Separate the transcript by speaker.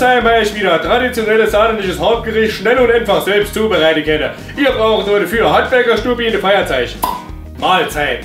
Speaker 1: zeigen wir euch wieder traditionelles saarländisches Hauptgericht schnell und einfach selbst zubereiten können. Ihr braucht nur dafür Handwerkerstube in der Feierzeichen. Mahlzeit.